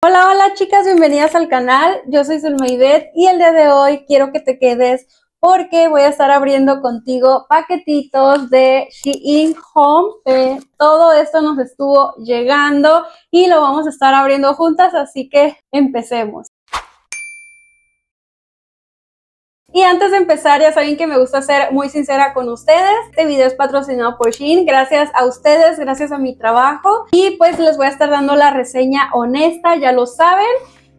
Hola, hola chicas, bienvenidas al canal. Yo soy Zulmaidet y el día de hoy quiero que te quedes porque voy a estar abriendo contigo paquetitos de Shein Home. todo esto nos estuvo llegando y lo vamos a estar abriendo juntas, así que empecemos. Y antes de empezar, ya saben que me gusta ser muy sincera con ustedes. Este video es patrocinado por Shein. Gracias a ustedes, gracias a mi trabajo. Y pues les voy a estar dando la reseña honesta, ya lo saben.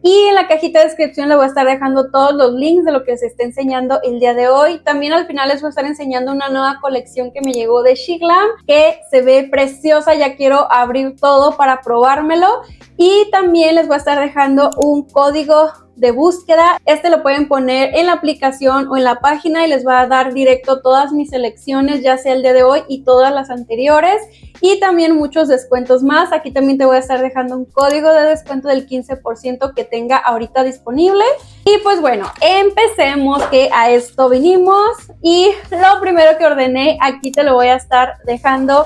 Y en la cajita de descripción les voy a estar dejando todos los links de lo que se está enseñando el día de hoy. También al final les voy a estar enseñando una nueva colección que me llegó de Shiglam, que se ve preciosa. Ya quiero abrir todo para probármelo. Y también les voy a estar dejando un código de búsqueda. Este lo pueden poner en la aplicación o en la página y les va a dar directo todas mis selecciones, ya sea el día de hoy y todas las anteriores. Y también muchos descuentos más. Aquí también te voy a estar dejando un código de descuento del 15% que tenga ahorita disponible. Y pues bueno, empecemos que a esto vinimos. Y lo primero que ordené, aquí te lo voy a estar dejando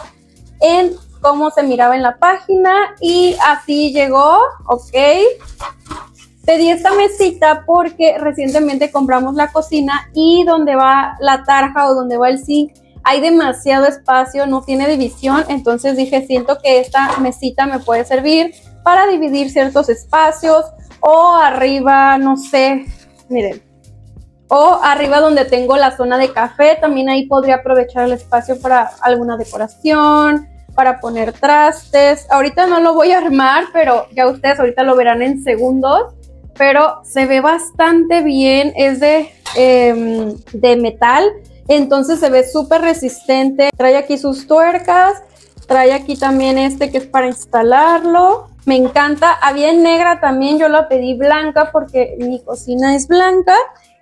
en cómo se miraba en la página y así llegó, ok. Pedí esta mesita porque recientemente compramos la cocina y donde va la tarja o donde va el zinc hay demasiado espacio, no tiene división, entonces dije, siento que esta mesita me puede servir para dividir ciertos espacios o arriba, no sé, miren, o arriba donde tengo la zona de café, también ahí podría aprovechar el espacio para alguna decoración, para poner trastes. Ahorita no lo voy a armar, pero ya ustedes ahorita lo verán en segundos. Pero se ve bastante bien, es de, em, de metal, entonces se ve súper resistente, trae aquí sus tuercas, trae aquí también este que es para instalarlo, me encanta, había en negra también, yo la pedí blanca porque mi cocina es blanca,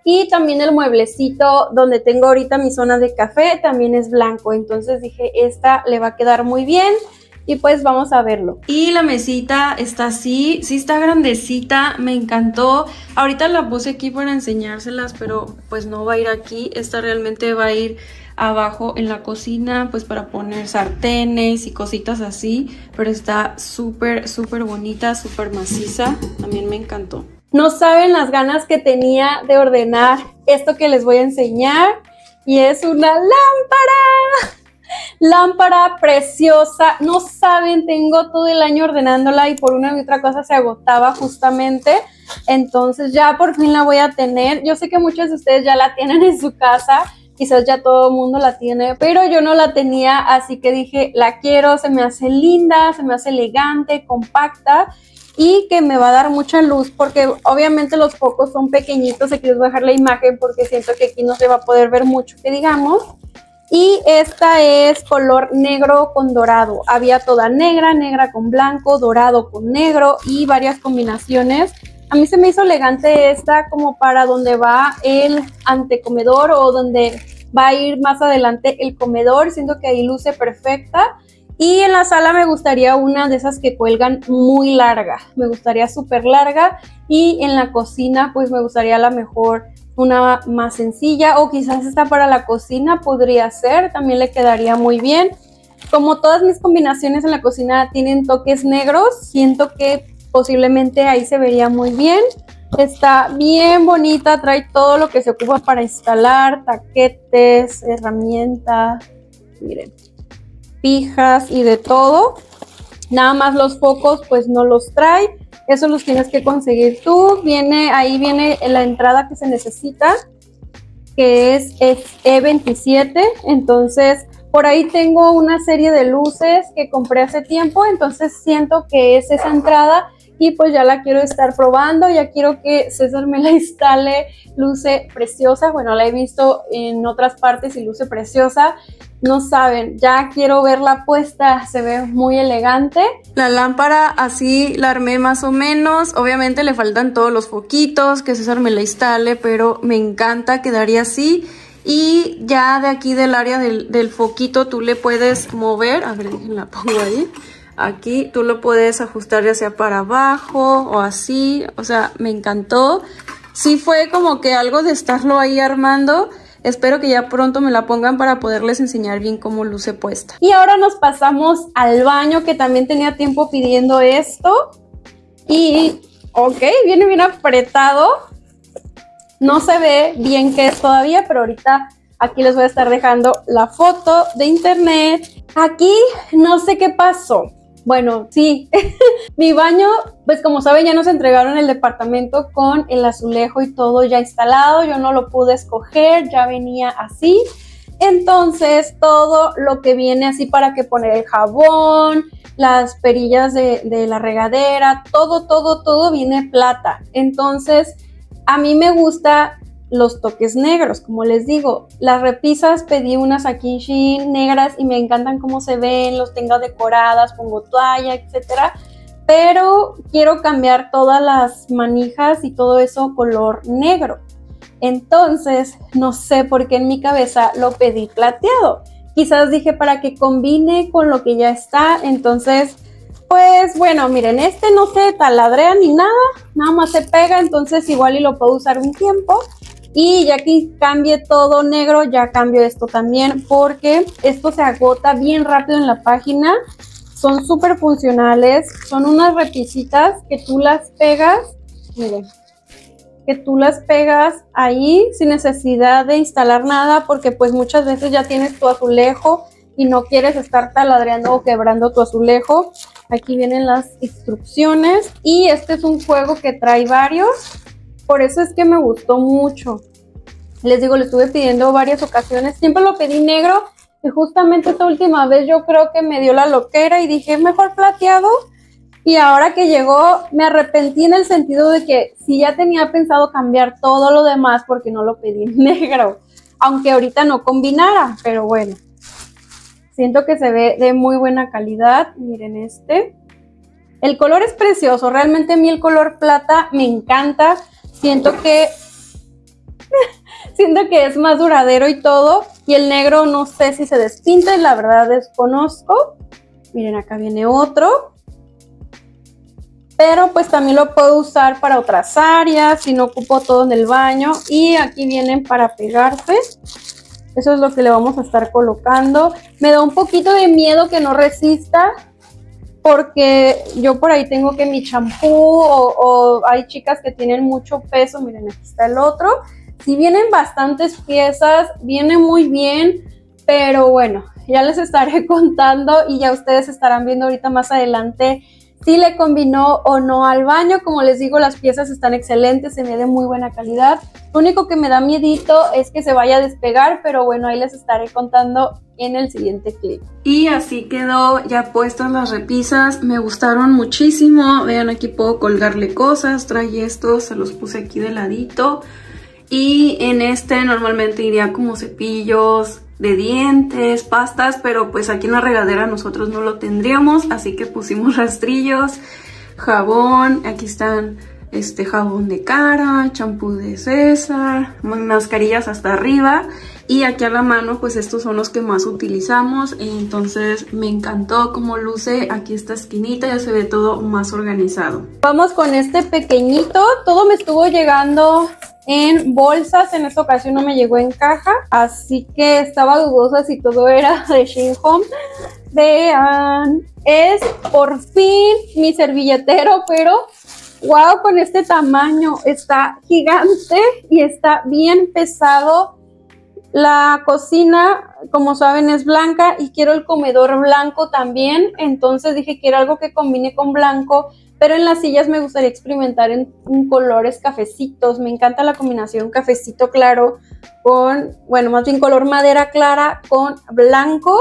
y también el mueblecito donde tengo ahorita mi zona de café también es blanco, entonces dije esta le va a quedar muy bien y pues vamos a verlo. Y la mesita está así, sí está grandecita, me encantó. Ahorita la puse aquí para enseñárselas, pero pues no va a ir aquí. Esta realmente va a ir abajo en la cocina, pues para poner sartenes y cositas así. Pero está súper, súper bonita, súper maciza. También me encantó. No saben las ganas que tenía de ordenar esto que les voy a enseñar. Y es una lámpara. Lámpara preciosa, no saben, tengo todo el año ordenándola y por una y otra cosa se agotaba justamente. Entonces ya por fin la voy a tener. Yo sé que muchos de ustedes ya la tienen en su casa, quizás ya todo el mundo la tiene, pero yo no la tenía, así que dije, la quiero, se me hace linda, se me hace elegante, compacta y que me va a dar mucha luz porque obviamente los focos son pequeñitos, aquí les voy a dejar la imagen porque siento que aquí no se va a poder ver mucho que digamos y esta es color negro con dorado. Había toda negra, negra con blanco, dorado con negro y varias combinaciones. A mí se me hizo elegante esta como para donde va el antecomedor o donde va a ir más adelante el comedor. Siento que ahí luce perfecta. Y en la sala me gustaría una de esas que cuelgan muy larga. Me gustaría súper larga. Y en la cocina pues me gustaría la mejor una más sencilla o quizás esta para la cocina podría ser, también le quedaría muy bien. Como todas mis combinaciones en la cocina tienen toques negros, siento que posiblemente ahí se vería muy bien. Está bien bonita, trae todo lo que se ocupa para instalar, taquetes, herramientas, miren, pijas y de todo. Nada más los focos pues no los trae. Eso los tienes que conseguir tú. Viene, ahí viene la entrada que se necesita, que es E27. Entonces, por ahí tengo una serie de luces que compré hace tiempo, entonces siento que es esa entrada y pues ya la quiero estar probando, ya quiero que César me la instale, luce preciosa, bueno la he visto en otras partes y luce preciosa, no saben, ya quiero verla puesta, se ve muy elegante. La lámpara así la armé más o menos, obviamente le faltan todos los foquitos, que César me la instale, pero me encanta, quedaría así. Y ya de aquí del área del, del foquito tú le puedes mover, a ver, la pongo ahí. Aquí tú lo puedes ajustar ya sea para abajo o así, o sea, me encantó. Sí fue como que algo de estarlo ahí armando, Espero que ya pronto me la pongan para poderles enseñar bien cómo luce puesta. Y ahora nos pasamos al baño, que también tenía tiempo pidiendo esto. Y, ok, viene bien apretado. No se ve bien qué es todavía, pero ahorita aquí les voy a estar dejando la foto de internet. Aquí no sé qué pasó. Bueno, sí, mi baño, pues como saben, ya nos entregaron el departamento con el azulejo y todo ya instalado. Yo no lo pude escoger, ya venía así. Entonces, todo lo que viene así para que poner el jabón, las perillas de, de, la regadera, todo, todo, todo viene plata. Entonces, a mí me gusta los toques negros, como les digo. Las repisas pedí unas aquí negras y me encantan cómo se ven, los tengo decoradas, pongo toalla, etcétera. Pero quiero cambiar todas las manijas y todo eso color negro. Entonces, no sé por qué en mi cabeza lo pedí plateado. Quizás dije para que combine con lo que ya está. Entonces, pues bueno, miren, este no se taladrea ni nada, nada más se pega, entonces igual y lo puedo usar un tiempo. Y ya que cambie todo negro, ya cambio esto también porque esto se agota bien rápido en la página. Son súper funcionales, son unas repisitas que tú las pegas, miren, que tú las pegas ahí sin necesidad de instalar nada porque pues muchas veces ya tienes tu azulejo y no quieres estar taladreando o quebrando tu azulejo. Aquí vienen las instrucciones y este es un juego que trae varios, por eso es que me gustó mucho. Les digo, le estuve pidiendo varias ocasiones, siempre lo pedí negro y justamente esta última vez yo creo que me dio la loquera y dije mejor plateado y ahora que llegó, me arrepentí en el sentido de que si ya tenía pensado cambiar todo lo demás porque no lo pedí negro, aunque ahorita no combinara, pero bueno. Siento que se ve de muy buena calidad. Miren este. El color es precioso. Realmente a mí el color plata me encanta. Siento que... siento que es más duradero y todo. Y el negro no sé si se despinta. La verdad desconozco. Miren, acá viene otro pero pues también lo puedo usar para otras áreas, si no ocupo todo en el baño. Y aquí vienen para pegarse. Eso es lo que le vamos a estar colocando. Me da un poquito de miedo que no resista, porque yo por ahí tengo que mi champú o, o, hay chicas que tienen mucho peso. Miren, aquí está el otro. Si vienen bastantes piezas, viene muy bien, pero bueno, ya les estaré contando y ya ustedes estarán viendo ahorita más adelante si le combinó o no al baño. Como les digo, las piezas están excelentes, se ve de muy buena calidad. Lo único que me da miedito es que se vaya a despegar, pero bueno, ahí les estaré contando en el siguiente clip. Y así quedó ya puestas las repisas, me gustaron muchísimo. Vean, aquí puedo colgarle cosas, trae estos, se los puse aquí de ladito. Y en este normalmente iría como cepillos, de dientes, pastas, pero pues aquí en la regadera nosotros no lo tendríamos, así que pusimos rastrillos, jabón, aquí están este jabón de cara, champú de César, mascarillas hasta arriba y aquí a la mano pues estos son los que más utilizamos entonces me encantó cómo luce aquí esta esquinita, ya se ve todo más organizado. Vamos con este pequeño, todo me estuvo llegando en bolsas. En esta ocasión no me llegó en caja, así que estaba dudosa si todo era de Shein Home. Vean, es por fin mi servilletero, pero wow, con este tamaño está gigante y está bien pesado. La cocina, como saben, es blanca y quiero el comedor blanco también. Entonces dije que era algo que combine con blanco pero en las sillas me gustaría experimentar en, colores cafecitos. Me encanta la combinación cafecito claro con, bueno, más bien color madera clara con blanco,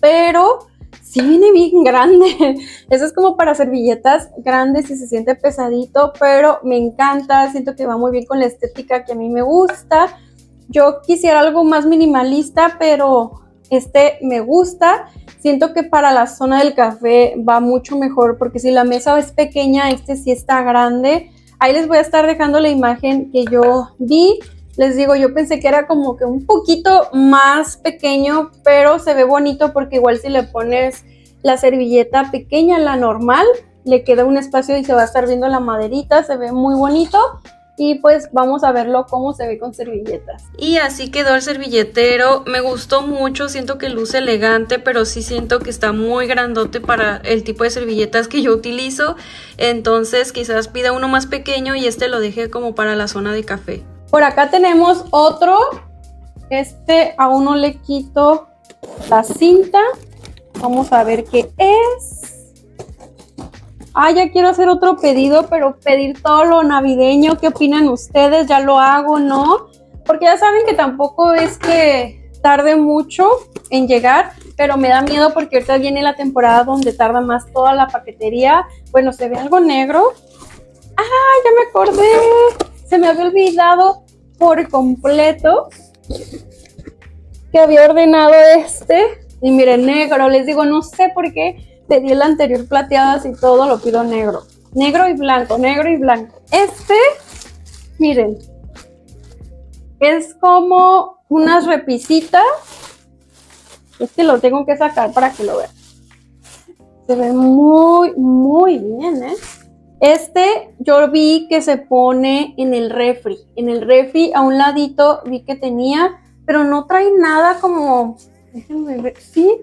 pero sí viene bien grande. Eso es como para servilletas grandes y se siente pesadito, pero me encanta. Siento que va muy bien con la estética que a mí me gusta. Yo quisiera algo más minimalista, pero este me gusta. Siento que para la zona del café va mucho mejor porque si la mesa es pequeña, este sí está grande. Ahí les voy a estar dejando la imagen que yo vi. Les digo, yo pensé que era como que un poquito más pequeño, pero se ve bonito porque igual si le pones la servilleta pequeña, la normal, le queda un espacio y se va a estar viendo la maderita, se ve muy bonito. Y pues vamos a verlo cómo se ve con servilletas. Y así quedó el servilletero, me gustó mucho, siento que luce elegante, pero sí siento que está muy grandote para el tipo de servilletas que yo utilizo, entonces quizás pida uno más pequeño y este lo deje como para la zona de café. Por acá tenemos otro, este a uno le quito la cinta, vamos a ver qué es. Ah, ya quiero hacer otro pedido, pero pedir todo lo navideño. ¿Qué opinan ustedes? ¿Ya lo hago, no? Porque ya saben que tampoco es que tarde mucho en llegar, pero me da miedo porque ahorita viene la temporada donde tarda más toda la paquetería. Bueno, se ve algo negro. ¡Ah, ya me acordé! Se me había olvidado por completo que había ordenado este. Y miren, negro, les digo, no sé por qué pedí el anterior plateadas y todo, lo pido negro. Negro y blanco, negro y blanco. Este, miren, es como unas repisitas. Este lo tengo que sacar para que lo vean. Se ve muy, muy bien, ¿eh? Este yo vi que se pone en el refri. En el refri a un ladito vi que tenía, pero no trae nada como... Déjenme ver. Sí,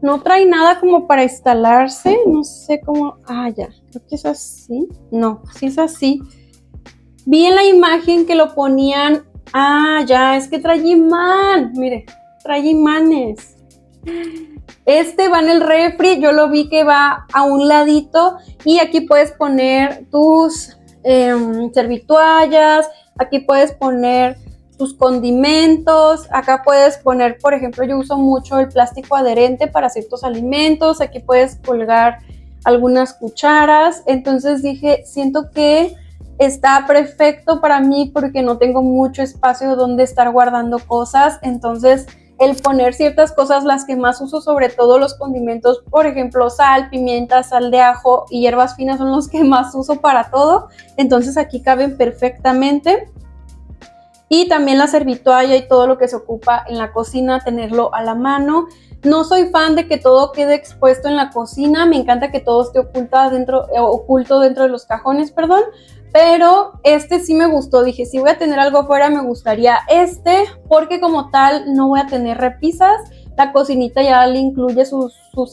no trae nada como para instalarse. No sé cómo. Ah, ya. Creo que es así. No, sí es así. Vi en la imagen que lo ponían. Ah, ya. Es que trae imán. Mire, trae imanes. Este va en el refri. Yo lo vi que va a un ladito. Y aquí puedes poner tus eh, servituallas. Aquí puedes poner tus condimentos. Acá puedes poner, por ejemplo, yo uso mucho el plástico adherente para ciertos alimentos. Aquí puedes colgar algunas cucharas. Entonces dije, siento que está perfecto para mí porque no tengo mucho espacio donde estar guardando cosas. Entonces, el poner ciertas cosas, las que más uso, sobre todo los condimentos, por ejemplo, sal, pimienta, sal de ajo y hierbas finas son los que más uso para todo. Entonces aquí caben perfectamente y también la servitualla y todo lo que se ocupa en la cocina, tenerlo a la mano. No soy fan de que todo quede expuesto en la cocina, me encanta que todo esté dentro, eh, oculto dentro de los cajones, perdón, pero este sí me gustó, dije, si voy a tener algo afuera me gustaría este, porque como tal no voy a tener repisas, la cocinita ya le incluye sus, sus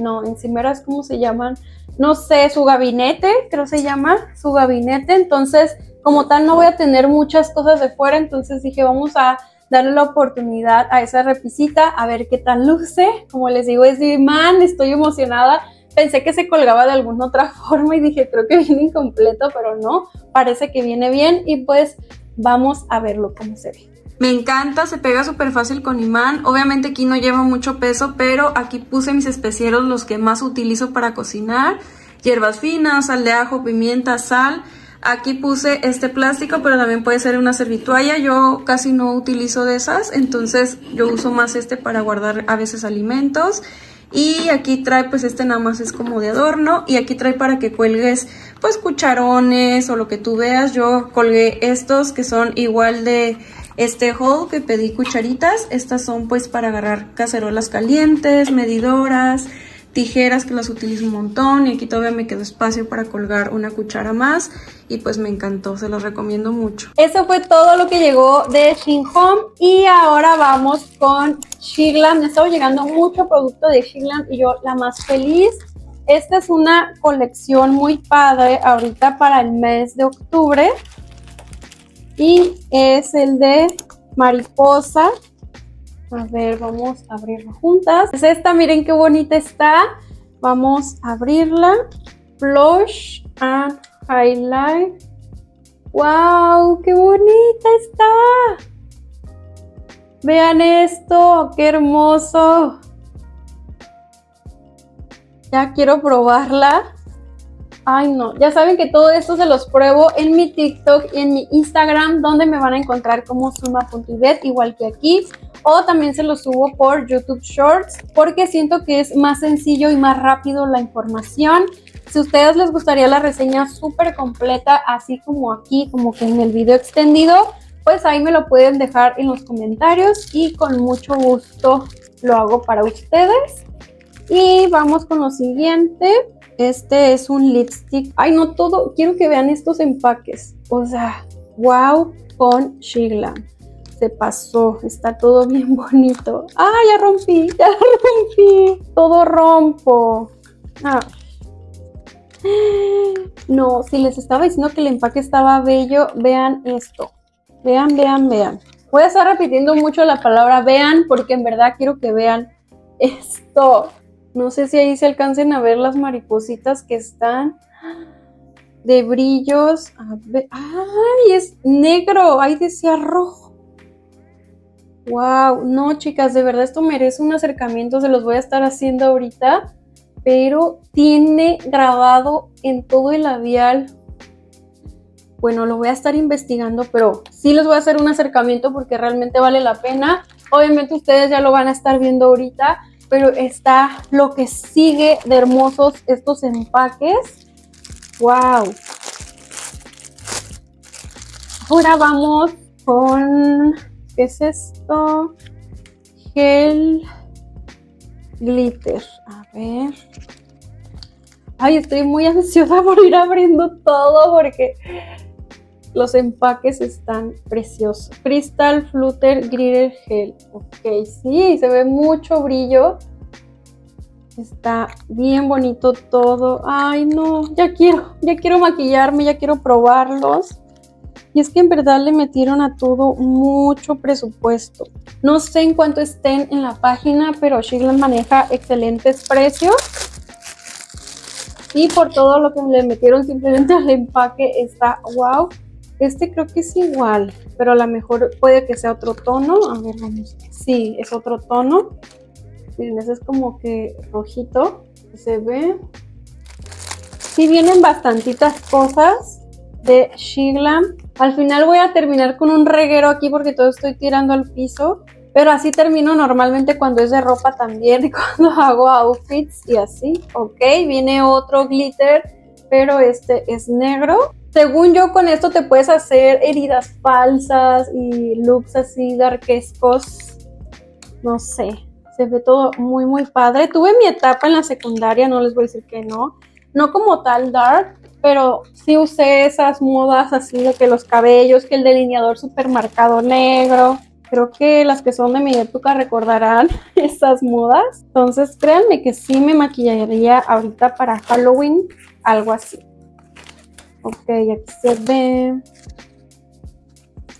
no, encimeras, ¿cómo se llaman? No sé, su gabinete, creo se llama, su gabinete, entonces como tal no voy a tener muchas cosas de fuera, entonces dije vamos a darle la oportunidad a esa repisita, a ver qué tal luce. Como les digo, es de man, estoy emocionada. Pensé que se colgaba de alguna otra forma y dije, creo que viene incompleto, pero no, parece que viene bien y pues vamos a verlo cómo se ve. Me encanta, se pega súper fácil con imán. Obviamente aquí no lleva mucho peso, pero aquí puse mis especieros, los que más utilizo para cocinar. Hierbas finas, sal de ajo, pimienta, sal. Aquí puse este plástico, pero también puede ser una servitualla. Yo casi no utilizo de esas, entonces yo uso más este para guardar a veces alimentos. Y aquí trae, pues este nada más es como de adorno. Y aquí trae para que cuelgues, pues cucharones o lo que tú veas. Yo colgué estos que son igual de este haul que pedí cucharitas. Estas son pues para agarrar cacerolas calientes, medidoras, tijeras que las utilizo un montón y aquí todavía me quedó espacio para colgar una cuchara más y pues me encantó, se los recomiendo mucho. Eso fue todo lo que llegó de Shin Home y ahora vamos con Shiglam. Me estaba llegando mucho producto de Shiglam y yo la más feliz. Esta es una colección muy padre ahorita para el mes de octubre y es el de mariposa a ver, vamos a abrirla juntas. Es esta, miren qué bonita está. Vamos a abrirla. Blush and Highlight. ¡Wow! ¡Qué bonita está! Vean esto, qué hermoso. Ya quiero probarla. Ay, no. Ya saben que todo esto se los pruebo en mi TikTok y en mi Instagram, donde me van a encontrar como suma.ibet, igual que aquí o también se lo subo por YouTube Shorts porque siento que es más sencillo y más rápido la información. Si a ustedes les gustaría la reseña súper completa, así como aquí, como que en el video extendido, pues ahí me lo pueden dejar en los comentarios y con mucho gusto lo hago para ustedes. Y vamos con lo siguiente. Este es un lipstick. Ay, no todo. Quiero que vean estos empaques. O sea, Wow con Shigla. Pasó, está todo bien bonito. ¡Ah, ya rompí! ¡Ya rompí! Todo rompo. Ah. No, si les estaba diciendo que el empaque estaba bello, vean esto. Vean, vean, vean. Voy a estar repitiendo mucho la palabra vean porque en verdad quiero que vean esto. No sé si ahí se alcancen a ver las maripositas que están de brillos. ¡Ay, es negro! ¡Ay, decía rojo! ¡Wow! No, chicas, de verdad esto merece un acercamiento. Se los voy a estar haciendo ahorita. Pero tiene grabado en todo el labial. Bueno, lo voy a estar investigando, pero sí les voy a hacer un acercamiento porque realmente vale la pena. Obviamente ustedes ya lo van a estar viendo ahorita pero está lo que sigue de hermosos estos empaques. ¡Wow! Ahora vamos con, ¿qué es esto? Gel glitter. A ver. Ay, estoy muy ansiosa por ir abriendo todo porque los empaques están preciosos. Crystal Flutter Glitter Gel. Ok, sí, se ve mucho brillo. Está bien bonito todo. Ay, no, ya quiero, ya quiero maquillarme, ya quiero probarlos. Y es que en verdad le metieron a todo mucho presupuesto. No sé en cuánto estén en la página, pero Shiglan maneja excelentes precios. Y por todo lo que le metieron simplemente al empaque está wow. Este creo que es igual, pero a lo mejor puede que sea otro tono. A ver, vamos. Sí, es otro tono. Miren, ese es como que rojito. Se ve. Sí vienen bastantitas cosas de Shiglam. Al final voy a terminar con un reguero aquí porque todo estoy tirando al piso. Pero así termino normalmente cuando es de ropa también cuando hago outfits y así. Ok, viene otro glitter, pero este es negro. Según yo, con esto te puedes hacer heridas falsas y looks así darkescos. No sé, se ve todo muy, muy padre. Tuve mi etapa en la secundaria, no les voy a decir que no. No como tal dark, pero sí usé esas modas así de que los cabellos, que el delineador super marcado negro. Creo que las que son de mi época recordarán esas modas. Entonces créanme que sí me maquillaría ahorita para Halloween, algo así. Ok, aquí se ve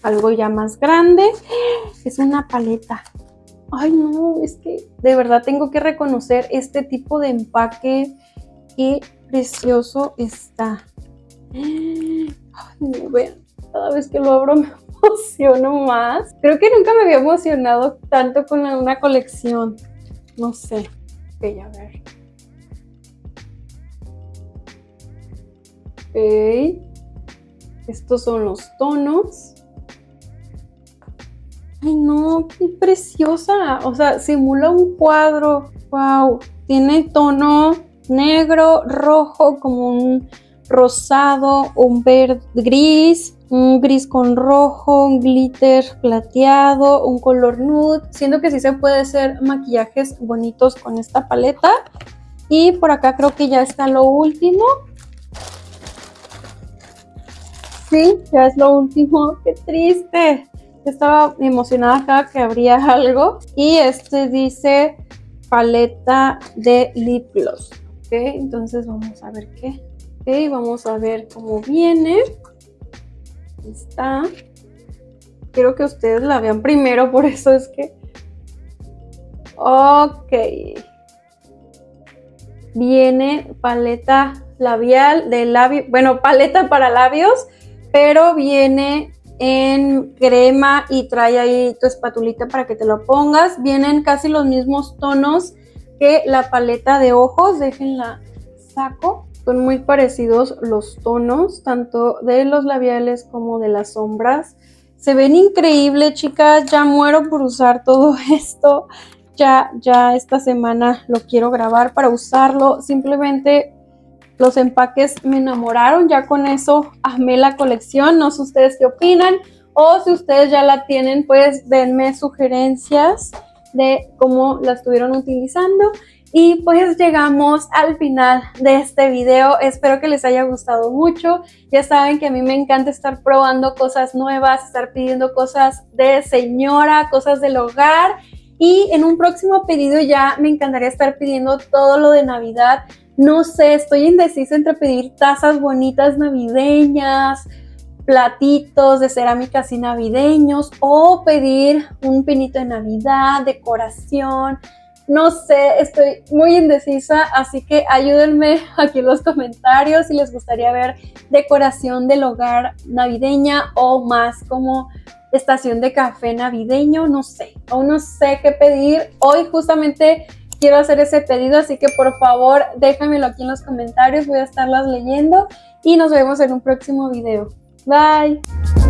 algo ya más grande. Es una paleta. Ay, no, es que de verdad tengo que reconocer este tipo de empaque. Qué precioso está. Ay, no, vean, cada vez que lo abro me emociono más. Creo que nunca me había emocionado tanto con una colección. No sé. Ok, a ver. Ok. Estos son los tonos. Ay, no, qué preciosa. O sea, simula un cuadro. Wow. Tiene tono negro, rojo, como un rosado, un verde gris, un gris con rojo, un glitter plateado, un color nude. Siento que sí se puede hacer maquillajes bonitos con esta paleta. Y por acá creo que ya está lo último. Sí, ya es lo último. Qué triste. Estaba emocionada cada que abría algo. Y este dice paleta de lip gloss. Entonces vamos a ver qué. Ok, vamos a ver cómo viene. Está. Quiero que ustedes la vean primero, por eso es que... Ok. Viene paleta labial de labio, bueno, paleta para labios pero viene en crema y trae ahí tu espatulita para que te lo pongas. Vienen casi los mismos tonos que la paleta de ojos, déjenla saco. Son muy parecidos los tonos, tanto de los labiales como de las sombras. Se ven increíbles, chicas. Ya muero por usar todo esto. Ya, ya esta semana lo quiero grabar para usarlo. Simplemente los empaques me enamoraron, ya con eso amé la colección. No sé ustedes qué opinan o si ustedes ya la tienen, pues denme sugerencias de cómo la estuvieron utilizando. Y pues llegamos al final de este video. Espero que les haya gustado mucho. Ya saben que a mí me encanta estar probando cosas nuevas, estar pidiendo cosas de señora, cosas del hogar. Y en un próximo pedido ya me encantaría estar pidiendo todo lo de Navidad. No sé, estoy indecisa entre pedir tazas bonitas navideñas, platitos de cerámica así navideños o pedir un pinito de Navidad, decoración no sé, estoy muy indecisa, así que ayúdenme aquí en los comentarios si les gustaría ver decoración del hogar navideña o más como estación de café navideño, no sé, aún no sé qué pedir. Hoy justamente quiero hacer ese pedido, así que por favor déjamelo aquí en los comentarios, voy a estarlas leyendo y nos vemos en un próximo video. Bye.